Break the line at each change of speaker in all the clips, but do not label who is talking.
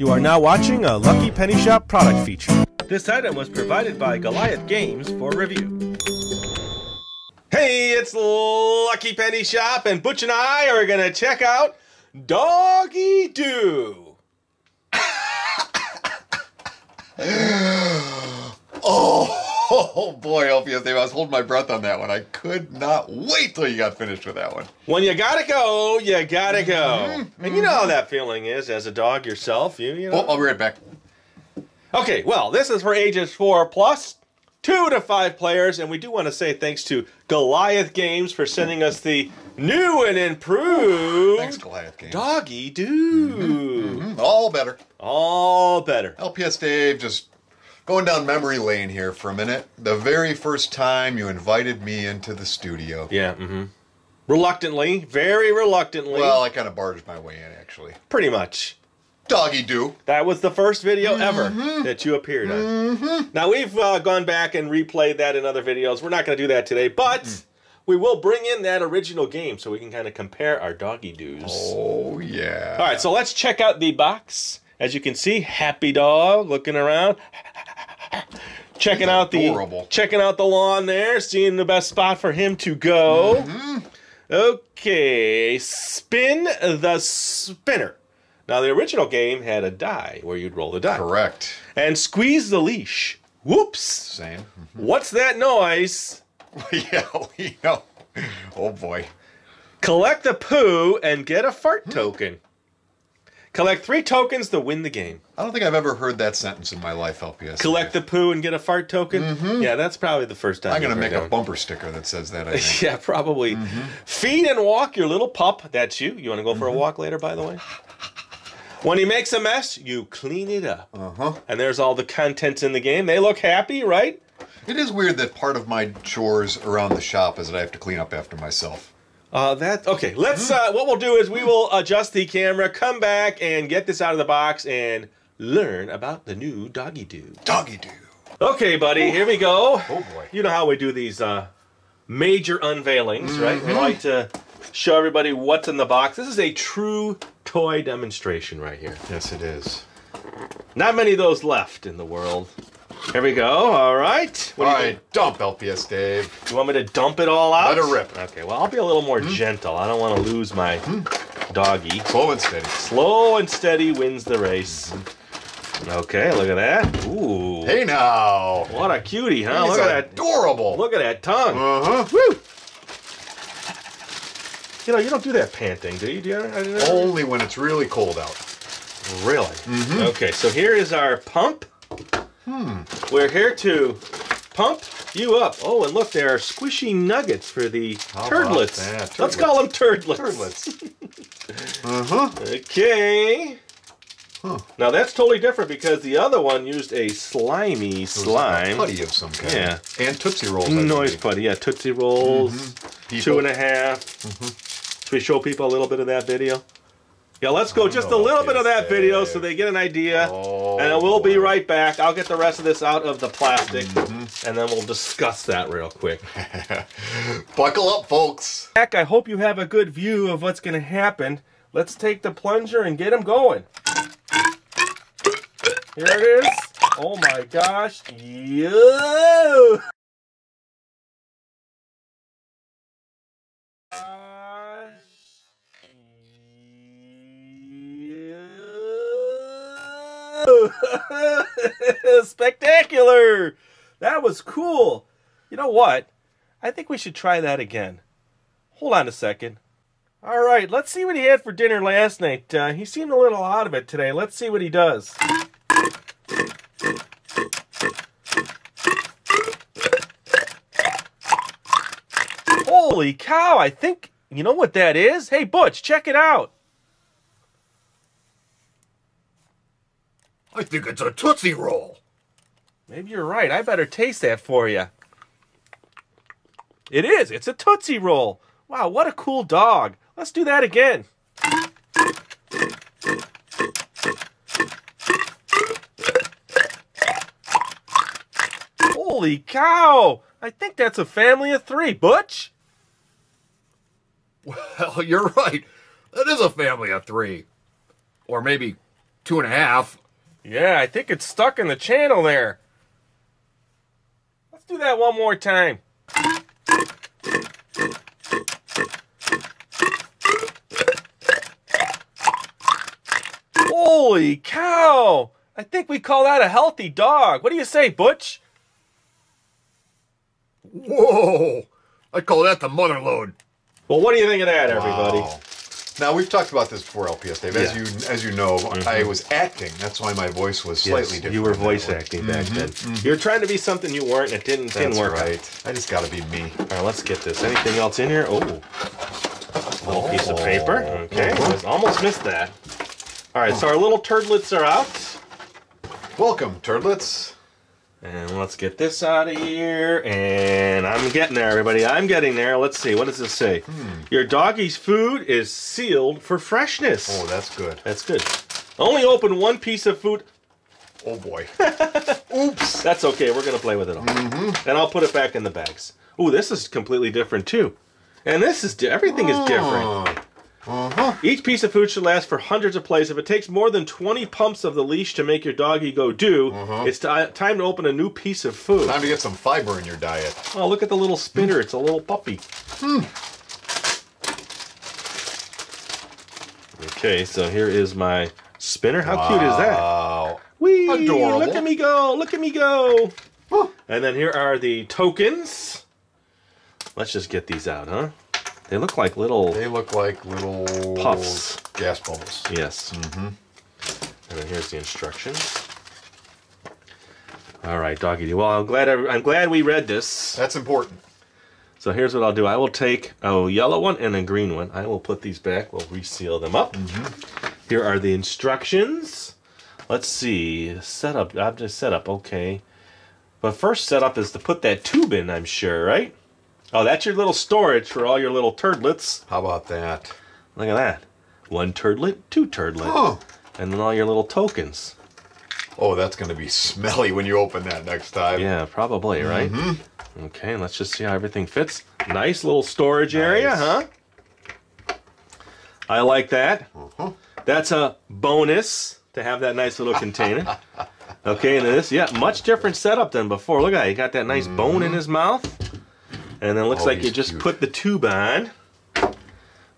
You are now watching a Lucky Penny Shop product feature. This item was provided by Goliath Games for review. Hey, it's Lucky Penny Shop, and Butch and I are gonna check out Doggie Doo.
Oh Oh, boy, LPS Dave, I was holding my breath on that one. I could not wait till you got finished with that one.
When you gotta go, you gotta go. Mm-hmm, and you know how mm-hmm. that feeling is as a dog yourself. You, you know.
Oh, I'll be right back.
Okay, well, this is for ages four plus, two to five players, and we do want to say thanks to Goliath Games for sending us the new and improved
Thanks, Goliath Games.
Doggie Doo.
Mm, All better.
All better.
LPS Dave, just going down memory lane here for a minute. The very first time you invited me into the studio.
Yeah. Mm-hmm. Reluctantly, very reluctantly.
Well, I kind of barged my way in, actually.
pretty much.
Doggie Doo.
That was the first video ever
Mm-hmm.
that you appeared on. Now we've uh, gone back and replayed that in other videos. We're not going to do that today, but
Mm.
we will bring in that original game so we can kind of compare our doggy doos.
Oh yeah.
All right, so let's check out the box. As you can see, happy dog looking around, checking out the
adorable.
checking out the lawn there, seeing the best spot for him to go.
Mm-hmm.
Okay, spin the spinner. Now the original game had a die where you'd roll the die
Correct.
and squeeze the leash. Whoops!
Same.
What's that noise?
yeah, we know. Oh boy.
Collect the poo and get a fart
Hmm.
token. Collect three tokens to win the game.
I don't think I've ever heard that sentence in my life, LPS.
Collect the poo and get a fart token. Yeah, that's probably the first time.
Mm-hmm. I'm gonna make a
one.
bumper sticker that says that. I think.
Yeah, probably. Feed and walk your little pup. That's you. You want to go for
Mm-hmm.
a walk later, by the way? When he makes a mess, you clean it up.
Uh huh.
And there's all the contents in the game. They look happy, right?
It is weird that part of my chores around the shop is that I have to clean up after myself.
Uh, that okay. Let's. Uh, what we'll do is we will adjust the camera, come back, and get this out of the box and learn about the new Doggie Doo.
Doggie Doo.
Okay, buddy. Here we go.
Oh boy.
You know how we do these uh, major unveilings, right? We like to show everybody what's in the box. This is a true toy demonstration right here.
Yes, it is.
Not many of those left in the world. Here we go. All right. What
All
do you
right, dump LPS Dave.
think? You want me to dump it all out?
Let it rip.
Okay. Well, I'll be a little more gentle. I don't want to lose my doggy.
Slow and steady.
Slow and steady wins the race. Okay. Look at that. Ooh.
Hey now.
What a cutie, huh?
He's
Look at that.
adorable.
Look at that tongue.
Uh huh.
Woo! You know, you don't do that panting, do you? Do you ever, I ever-
Only when it's really cold out.
Really?
Mm-hmm.
Okay, so here is our pump.
Hmm.
We're here to pump you up. Oh, and look, there are squishy nuggets for the
about
turdlets. Let's call them turdlets.
Turdlets. uh huh.
Okay.
Huh.
Now that's totally different because the other one used a slimy slime.
Putty of some kind.
Yeah.
And Tootsie Rolls. I
Noise putty, yeah, Tootsie Rolls,
People.
two and a half. Should we show people a little bit of that video? Yeah, let's go just a little bit of that video so they get an idea.
Oh,
and we'll be right back. I'll get the rest of this out of the plastic
Mm-hmm.
and then we'll discuss that real quick.
Buckle up, folks.
Back, I hope you have a good view of what's going to happen. Let's take the plunger and get him going. Here it is. Oh my gosh. Yo! Spectacular! That was cool. You know what? I think we should try that again. Hold on a second. All right, let's see what he had for dinner last night. Uh, he seemed a little out of it today. Let's see what he does. Holy cow, I think. You know what that is? Hey, Butch, check it out.
I think it's a Tootsie Roll.
Maybe you're right. I better taste that for you. It is. It's a Tootsie Roll. Wow, what a cool dog. Let's do that again. Holy cow! I think that's a family of three. Butch?
Well, you're right. That is a family of three. Or maybe
two and a half.
Yeah, I think it's stuck in the channel there. Let's do that one more time. Holy cow! I think we call that a healthy dog. What do you say, Butch?
Whoa! I call that the mother load.
Well, what do you think of that, everybody?
Wow. Now we've talked about this before, LPS Dave. As
Yeah.
you as you know, I was acting. That's why my voice was slightly
Yes,
different.
you were voice acting back then. You were trying to be something you weren't. It didn't, didn't
That's
work out.
right. I just got to be me.
All right, let's get this. Anything else in here? Oh, little piece of paper. Okay,
Mhm.
almost missed that. All right, so our little turdlets are out,
Welcome, turdlets.
And let's get this out of here. And I'm getting there, everybody. I'm getting there. Let's see. What does this say? Hmm. Your doggy's food is sealed for freshness.
Oh, that's good.
That's good. Only open one piece of food.
Oh boy. Oops.
That's okay. We're gonna play with it all, mm-hmm. and I'll put it back in the bags. Oh, this is completely different too, and this is di- everything is different. Oh.
Uh-huh.
Each piece of food should last for hundreds of plays. If it takes more than 20 pumps of the leash to make your doggy go do, it's ti time to open a new piece of food.
Time to get some fiber in your diet.
Oh, look at the little spinner. It's a little puppy. Okay, so here is my spinner. How cute is that?
Wow.
Whee!
Adorable.
Look at me go! Look at me go!
Huh.
And then here are the tokens. Let's just get these out, huh? They look like little.
They look like little
Puffs.
gas bubbles.
Yes. Mm-hmm. And then here's the instructions. All right, doggy. Well, I'm glad. I, I'm glad we read this.
That's important.
So here's what I'll do. I will take a yellow one and a green one. I will put these back. We'll reseal them up. Here are the instructions. Let's see. Setup. Object setup. Okay. But first setup is to put that tube in, I'm sure, right? Oh, that's your little storage for all your little turdlets.
How about that?
Look at that. One turdlet, two turdlet.
Oh.
And then all your little tokens.
Oh, that's going to be smelly when you open that next time.
Yeah, probably, right? Okay, let's just see how everything fits. Nice little storage area, huh? I like that.
Uh-huh.
That's a bonus to have that nice little container. Okay, and this, yeah, much different setup than before. Look at that. He got that nice bone in his mouth. And then it looks like you just
cute.
put the tube on.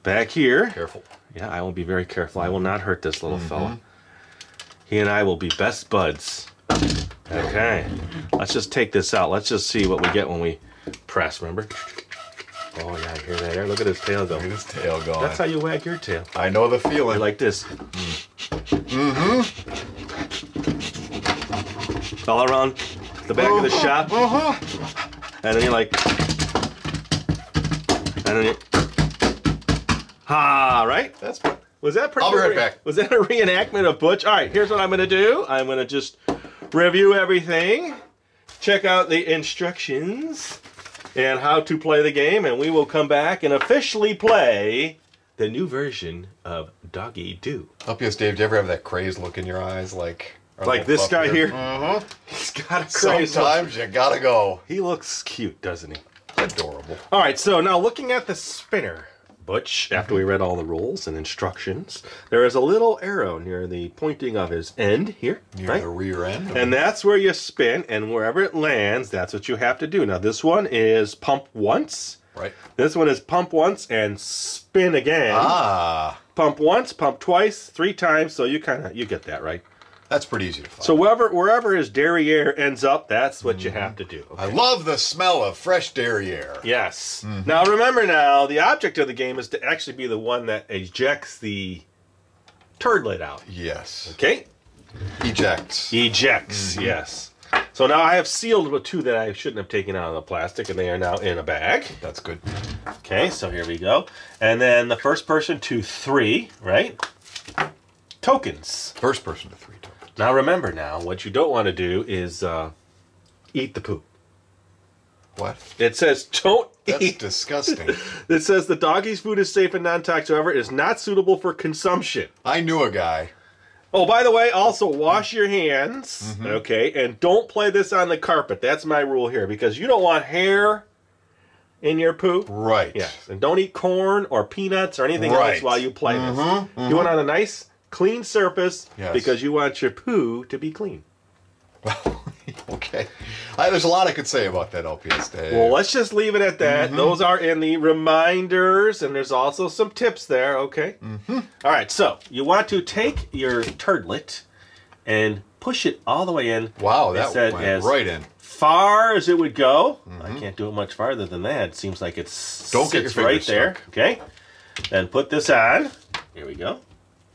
Back here.
Careful.
Yeah, I will be very careful. I will not hurt this
Mm-hmm.
little fella. He and I will be best buds. Okay. Let's just take this out. Let's just see what we get when we press, remember? Oh, yeah, I hear that air. Look at his tail go.
Look
go.
at his tail going.
That's how you wag your tail.
I know the feeling.
You're like this. Mm-hmm. All around the back of the shop.
Uh-huh.
And then you're like. And then. Ha, right?
That's
Was that pretty?
I'll be right back.
Was that a reenactment of Butch? All right, here's what I'm gonna do. I'm gonna just review everything, check out the instructions, and how to play the game, and we will come back and officially play the new version of Doggy Do. Doo.
LPS Dave, do you ever have that crazed look in your eyes like
Like this guy here?
Uh-huh.
He's got a crazy.
Sometimes you gotta go.
He looks cute, doesn't he?
Adorable.
All right, so now looking at the spinner, Butch, after we read all the rules and instructions, there is a little arrow near the pointing of his end here,
Near
right?
the rear end.
And that's where you spin, and wherever it lands, that's what you have to do. Now, this one is pump once.
right.
This one is pump once and spin again.
Ah,
Pump once, pump twice, three times. So you kind of you get that right.
That's pretty easy to find.
So wherever wherever his derriere ends up, that's what you
Mm-hmm.
have to do.
I love the smell of fresh derriere.
Yes.
Mm-hmm.
Now remember, now the object of the game is to actually be the one that ejects the turdlet out.
Yes.
Okay.
Ejects.
Ejects.
Mm-hmm.
Yes. So now I have sealed with two that I shouldn't have taken out of the plastic, and they are now in a bag.
That's good.
Okay, so here we go. And then the first person to three, right? Tokens.
First person to three.
Now remember, now what you don't want to do is uh, eat the poop.
What?
It says don't
That's
eat.
disgusting.
It says the doggy's food is safe and non-toxic. However, it is not suitable for consumption.
I knew a guy.
Oh, by the way, also wash your hands,
Mm-hmm.
okay, and don't play this on the carpet. That's my rule here because you don't want hair in your poop.
Right.
Yes, and don't eat corn or peanuts or anything else while you play this. Do it on a nice clean surface
Yes.
because you want your poo to be clean.
okay. I, there's a lot I could say about that LPS Dave.
Well, let's just leave it at that.
Mm-hmm.
Those are in the reminders, and there's also some tips there. Okay. Mm-hmm. right. So you want to take your turdlet and push it all the way in.
wow, that went
as
right in.
Far as it would go. I can't do it much farther than that. It seems like it's
Mm-hmm. Don't get your
sits right there.
stuck.
Okay. Then put this on. Here we go.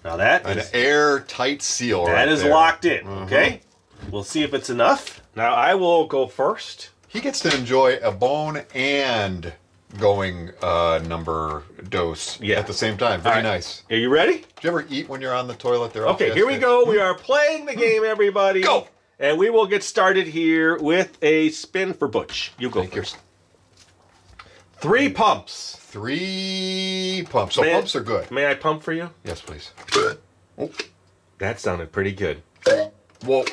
Now that
An
is
airtight seal.
that
right
is
there.
locked in.
Mm-hmm.
Okay. We'll see if it's enough. Now I will go first.
He gets to enjoy a bone and going uh, number dose
Yeah.
at the same time. Very
right.
nice.
Are you ready?
Do you ever eat when you're on the toilet there?
Okay, here we go. We are playing the game, everybody.
Go.
And we will get started here with a spin for Butch. You go
Thank you.
Three pumps.
Three pumps. So
May I-
pumps are good.
May I pump for you?
Yes, please.
That sounded pretty good.
Whoa.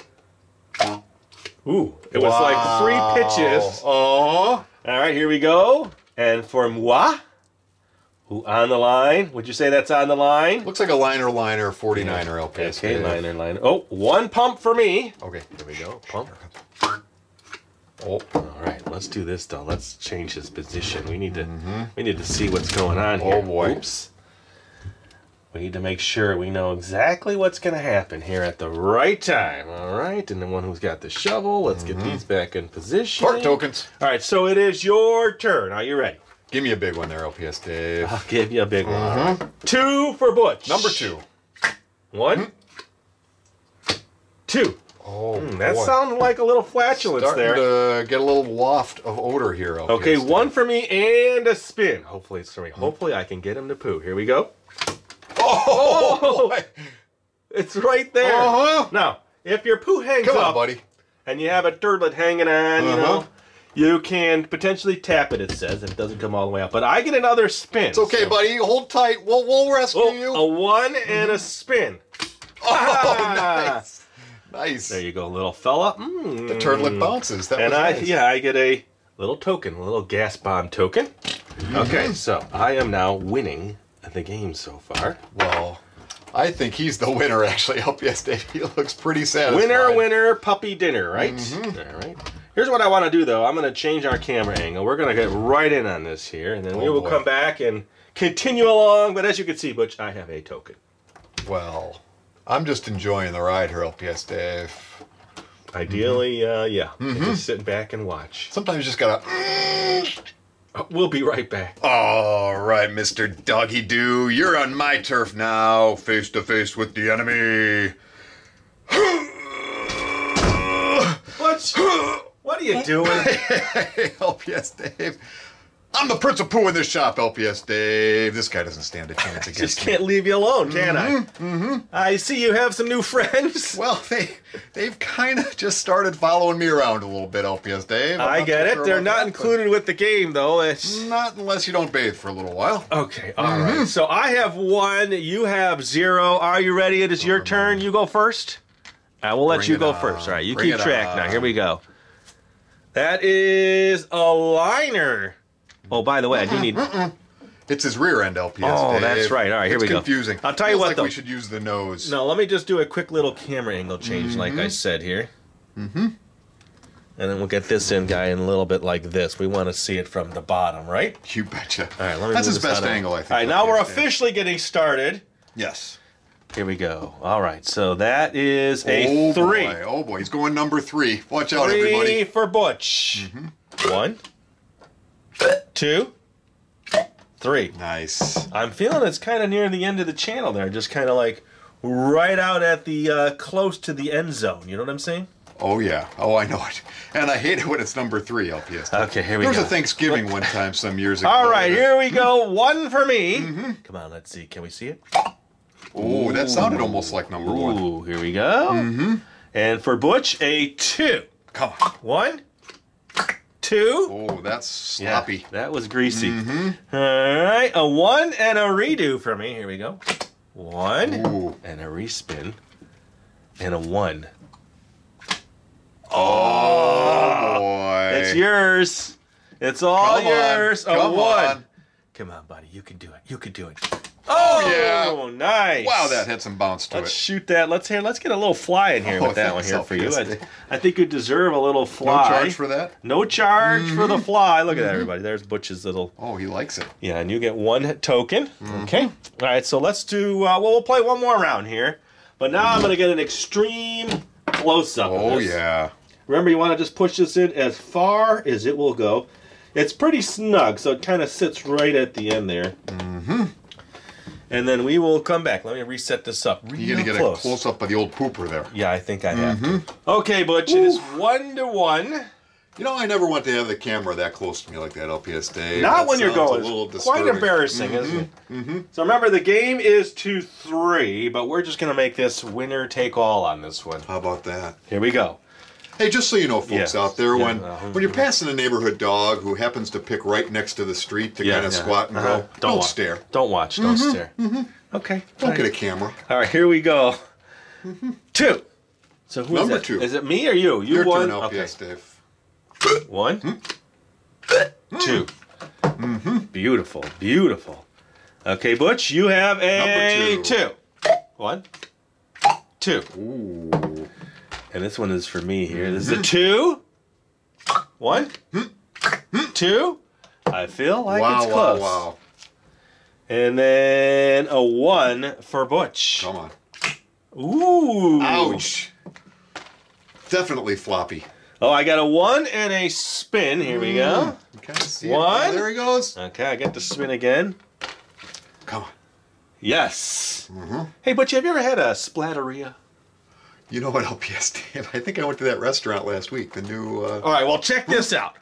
Ooh, it was like three pitches.
Oh.
All right, here we go. And for moi, who on the line? Would you say that's on the line?
Looks like a liner liner 49er LPS.
Okay, liner, liner. Oh, one pump for me.
Okay.
Here we go. Pump.
Oh.
All right, let's do this though. Let's change his position. We need to we need to see what's going on oh, here.
Oh, boy.
Oops. We need to make sure we know exactly what's going to happen here at the right time. All right, and the one who's got the shovel, let's get mm-hmm. these back in position.
Park tokens.
All right, so it is your turn. Are you ready?
Give me a big one there, LPS Dave.
I'll give you a big one. All right. Two for Butch.
Number two.
One. Two.
Oh,
Hmm, that
boy.
sounded like a little flatulence
Starting
there.
to get a little waft of odor here.
Okay, one for me and a spin. Hopefully it's for me. Hopefully I can get him to poo. Here we go.
Oh, boy.
It's right there.
Uh-huh.
Now, if your poo hangs
Come
up
buddy.
and you have a turdlet hanging on, you
Uh-huh.
know, you can potentially tap it. It says and it doesn't come all the way up. But I get another spin.
It's okay, buddy. Hold tight. We'll, we'll rescue
Oh,
you.
a one and a spin.
Oh,
Ah.
nice. Nice.
There you go, little fella. Mm.
The turdlet bounces. That
And
was
I,
nice.
yeah, I get a little token, a little gas bomb token. Okay, so I am now winning the game so far.
Well, I think he's the winner, actually. LPS Dave. He looks pretty satisfied.
Winner, winner, puppy dinner, right?
Mm-hmm.
All right. Here's what I want to do, though. I'm going to change our camera angle. We're going to get right in on this here, and then we
Oh,
will
boy.
come back and continue along. But as you can see, Butch, I have a token.
Well, I'm just enjoying the ride here, LPS Dave.
Ideally, uh, yeah,
Mm-hmm.
just sit back and watch.
Sometimes you just gotta.
Uh, We'll be right back.
All right, Mr. Doggie Doo, you're on my turf now, face to face with the enemy.
Butch, what are you doing?
Hey, LPS Dave. I'm the Prince of Pooh in this shop, LPS Dave. This guy doesn't stand a chance against me.
Just can't leave you alone, can I? Mm-hmm. I see you have some new friends.
Well, they they've kind of just started following me around a little bit, LPS Dave. I'm
I get it.
sure
They're not
that,
included with the game, though. It's...
Not unless you don't bathe for a little while.
Okay, all right. So I have one. You have zero. Are you ready? It is your turn. You go first. I will let
Bring
you go
on.
first. All right, you
Bring
keep track
on.
now. Here we go. That is a liner. Oh, by the way, I do need.
It's his rear end, LPS
Oh,
Dave.
that's right. All right, here
it's
we go.
confusing.
I'll tell you
Feels
what,
like
though.
we should use the nose.
No, let me just do a quick little camera angle change, like I said here. Mm-hmm. And then we'll get this in, guy, in a little bit like this. We want to see it from the bottom, right?
You betcha.
All right, let me
That's
move
his
this
best
out of-
angle, I think.
All right, now we're
LPS Dave.
officially getting started.
Yes.
Here we go. All right, so that is a
oh
three.
boy! Oh boy! He's going number three. Watch out, everybody.
Three for Butch. One, two, three.
Nice.
I'm feeling it's kind of near the end of the channel there, just kind of like right out at the uh, close to the end zone. You know what I'm saying?
Oh yeah. Oh, I know it. And I hate it when it's number three. LPS.
Okay, here we
there was a Thanksgiving one time some years ago.
All right, here we go. One for me. Come on, let's see. Can we see it?
Oh, that sounded almost like number one.
Ooh, here we go. Mm-hmm. And for Butch, a two.
Come on.
One, two.
Oh, that's
Yeah,
sloppy.
that was greasy. Mm-hmm. All right, a one and a redo for me. Here we go. One
Ooh.
and a respin and a one.
Oh ah. boy.
It's yours. It's all
Come on,
yours. A
come
one.
on.
Come on, buddy. You can do it. You can do it. Oh,
yeah.
nice.
Wow, that had some bounce to it.
Let's shoot that. Let's hear. Let's get a little fly in here
Oh,
with that one here for you. I, I think you deserve a little fly.
No charge for that?
No charge for
Mm-hmm.
the fly. Look at that, everybody. There's Butch's little.
Oh, he likes it.
Yeah, and you get one token.
Mm-hmm.
Okay. All right. So let's do. Uh, well, we'll play one more round here. But now I'm gonna get an extreme close up.
Oh, yeah.
Remember, you want to just push this in as far as it will go. It's pretty snug, so it kind of sits right at the end there. Mm-hmm. And then we will come back. Let me reset this up.
You
Real
gotta get
close.
a close up of the old pooper there.
Yeah, I think I have
Mm-hmm.
to. Okay, Butch, it is one to one.
You know, I never want to have the camera that close to me like that, LPS Dave.
Not
That
when you're going.
A little
It's quite embarrassing, isn't it? So remember, the game is two three, but we're just going to make this winner take all on this one.
How about that?
Here we go.
Hey, just so you know, folks out there,
Yeah,
when
uh-huh.
when you're passing a neighborhood dog who happens to pick right next to the street to kind of squat and
Uh-huh.
go, don't,
wa-
stare.
Don't watch. Don't stare. Okay.
Don't
all
get a camera.
All right, here we go. Two. So who is
Number
it?
two.
Is it me or you? You
Your
won.
turn,
Okay.
Dave.
One,
Hmm?
two. Beautiful, beautiful. Okay, Butch, you have a
Number two.
two. One, two.
Ooh.
And this one is for me here. This is a mm-hmm. two. One, mm-hmm. two. I feel like
wow,
it's close.
wow, wow.
And then a one for Butch.
Come on.
Ooh.
Ouch. Definitely floppy.
Oh, I got a one and a spin. Here we go.
Mm. Okay, see
One.
There he goes.
Okay, I get to spin again.
Come on.
Yes.
Mm-hmm.
Hey, Butch, have you ever had a splatteria?
You know what, LPS Dave? I think I went to that restaurant last week. The new. Uh...
All right, well, check this out.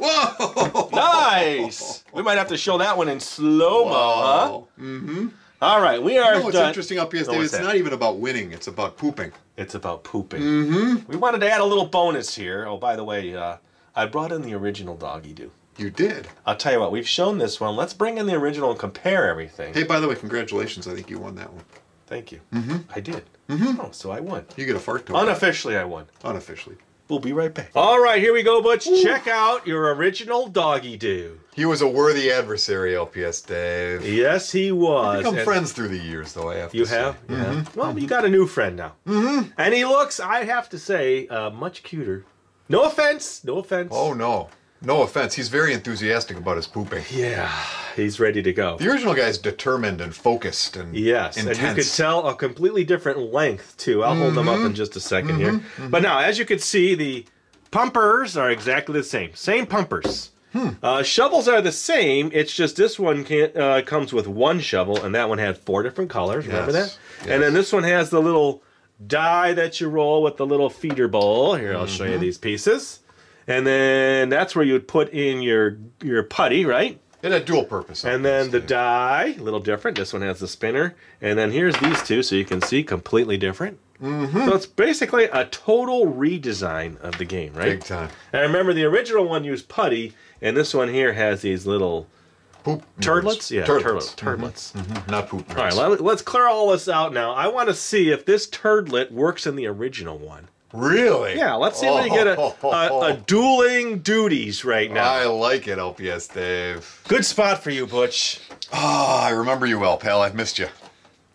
Whoa!
Nice. we might have to show that one in slow mo, huh?
Mm-hmm.
All right, we are
You know what's
done.
interesting, LPS
No,
Dave? It's
that?
not even about winning. It's about pooping.
It's about pooping.
Mm-hmm.
We wanted to add a little bonus here. Oh, by the way, uh, I brought in the original Doggie Doo.
You did.
I'll tell you what, we've shown this one. Let's bring in the original and compare everything.
Hey, by the way, congratulations. I think you won that one.
Thank you.
Mm-hmm.
I did. Oh, so I won.
You get a fart token.
Unofficially, I won.
Unofficially.
We'll be right back. All right, here we go, Butch. Check out your original Doggie Doo.
He was a worthy adversary, LPS Dave.
Yes, he was.
Become
And
friends through the years, though. I have
You
to say.
have? Yeah. Well, you got a new friend now. Mm-hmm. And he looks, I have to say, uh, much cuter. No offense. No offense.
Oh no, no offense. He's very enthusiastic about his pooping.
Yeah, he's ready to go.
The original guy's determined and focused and
Yes,
intense.
and you could tell a completely different length too. I'll hold them up mm-hmm. in just a 2nd here. Mm-hmm, mm-hmm. But now, as you can see, the pumpers are exactly the same. Same pumpers. Hmm. Uh, shovels are the same. It's just this one can't, uh, comes with one shovel, and that one had four different colors. Remember
Yes,
that? And then this one has the little die that you roll with the little feeder bowl. Here, I'll show you these pieces. And then that's where you would put in your your putty, right?
It a dual purpose.
And then the die, a little different. This one has the spinner. And then here's these two, so you can see completely different. Mm-hmm. So it's basically a total redesign of the game, right?
big time
And remember, the original one used putty, and this one here has these little
poop.
turdlets. Yeah,
Turdlets.
turtlets. Turtlets.
Mhm. Not poop.
All right, let, let's clear all this out now. I want to see if this turdlet works in the original one.
Really?
Yeah, let's see if we get a, a, a dueling duties right now.
I like it, LPS Dave.
Good spot for you, Butch.
Ah, I remember you well, pal. I've missed you.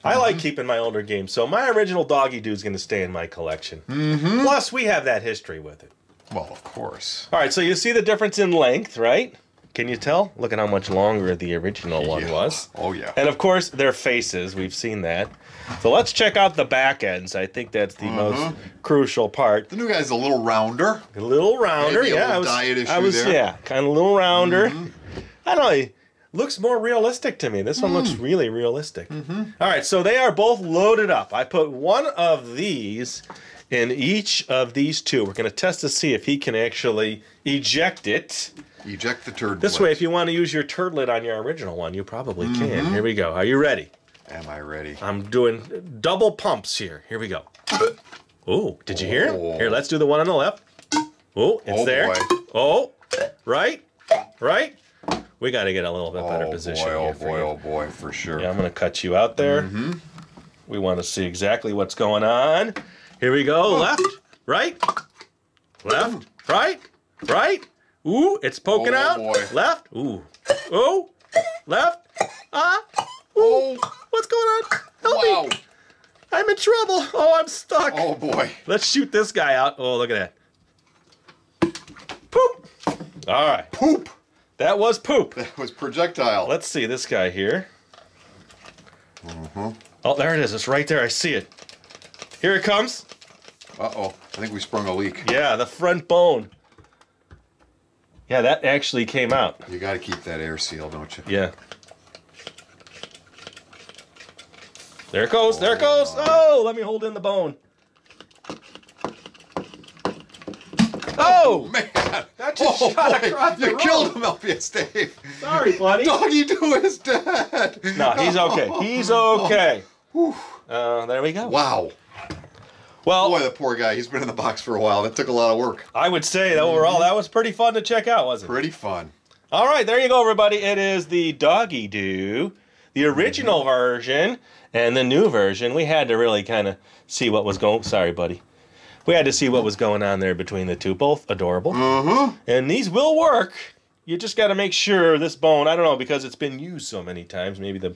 I like keeping my older games, so my original Doggy Dude's going to stay in my collection. Mm-hmm. Plus, we have that history with it.
Well, of course.
All right, so you see the difference in length, right? Can you tell? Look at how much longer the original one
Yeah.
was.
Oh yeah.
And of course, their faces, we've seen that. So let's check out the back ends. I think that's the uh-huh. most crucial part.
the new guy's a little rounder.
A little rounder,
Maybe a
yeah. I was,
diet issue
I was,
there.
yeah, kind of a little rounder. Mm-hmm. I don't know. He looks more realistic to me. This one looks mm. really realistic. Mm-hmm. All right, so they are both loaded up. I put one of these in each of these two. We're going to test to see if he can actually eject it.
Eject the turd.
This way, if you want to use your turdlet on your original one, you probably
Mm-hmm.
can. Here we go. Are you ready?
Am I ready?
I'm doing double pumps here. Here we go. Oh, did you hear?
Oh.
it? Here, let's do the one on the left. Oh, it's
Oh,
there.
boy.
Oh, right, right. We got to get a little bit better
oh
position
boy, oh
here for
boy,
you.
oh boy, for sure.
Yeah, I'm going to cut you out there.
Mm-hmm.
We want to see exactly what's going on. Here we go. Left, right, left, right, right. Ooh, it's poking
Oh,
out.
boy.
Left. Ooh. Oh. Left. Ah.
Oh,
What's going on? Help
wow.
me. I'm in trouble. Oh, I'm stuck.
Oh boy.
Let's shoot this guy out. Oh, look at that. Poop. All right.
Poop.
That was poop.
That was projectile.
Let's see this guy here. Oh, there it is. It's right there. I see it. Here it comes.
Uh oh. I think we sprung a leak.
Yeah, the front bone. Yeah, that actually came out.
You got to keep that air seal, don't you?
Yeah. There it goes. There it goes. Oh, let me hold in the bone. Oh,
Man.
that just
Oh
shot
boy.
across the
You
road.
killed him, LPS Dave.
Sorry, buddy.
Doggie Doo is dead.
No, he's okay. He's okay. Uh, there we go.
Wow.
Well,
Boy, the poor guy. He's been in the box for a while. That took a lot of work.
I would say that overall that was pretty fun to check out, wasn't it?
Pretty fun.
All right, there you go, everybody. It is the Doggie Doo, the original version and the new version. We had to really kind of see what was going. Sorry, buddy. We had to see what was going on there between the two. Both adorable,
Uh-huh.
and these will work. You just got to make sure this bone. I don't know because it's been used so many times. Maybe the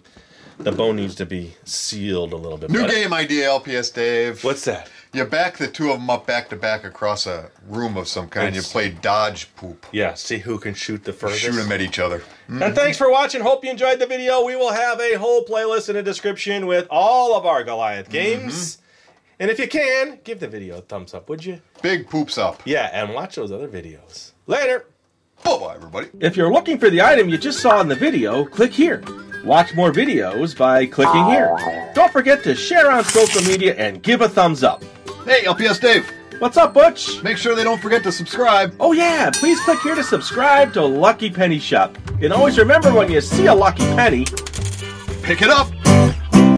the bone needs to be sealed a little bit.
New
better.
game idea, LPS Dave.
What's that?
You back the two of them up back to back across a room of some kind.
It's-
You play dodge poop.
Yeah, see who can shoot the furthest.
Shoot them at each other.
And mm-hmm. thanks for watching. Hope you enjoyed the video. We will have a whole playlist in the description with all of our Goliath mm-hmm. games. And if you can, give the video a thumbs up, would you?
Big poops up.
Yeah, and watch those other videos. Later.
Bye bye, everybody.
If you're looking for the item you just saw in the video, click here. Watch more videos by clicking here. Don't forget to share on social media and give a thumbs up.
Hey, LPS Dave.
What's up, Butch?
Make sure they don't forget to subscribe.
Oh yeah, please click here to subscribe to Lucky Penny Shop. And always remember when you see a lucky penny,
Pick it up.